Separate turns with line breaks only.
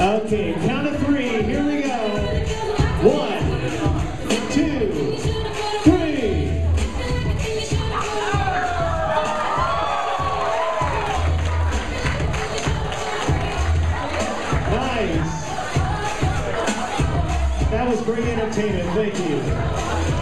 Okay, count of three. Here we go. One, two, three. Nice. That was great entertainment. Thank you.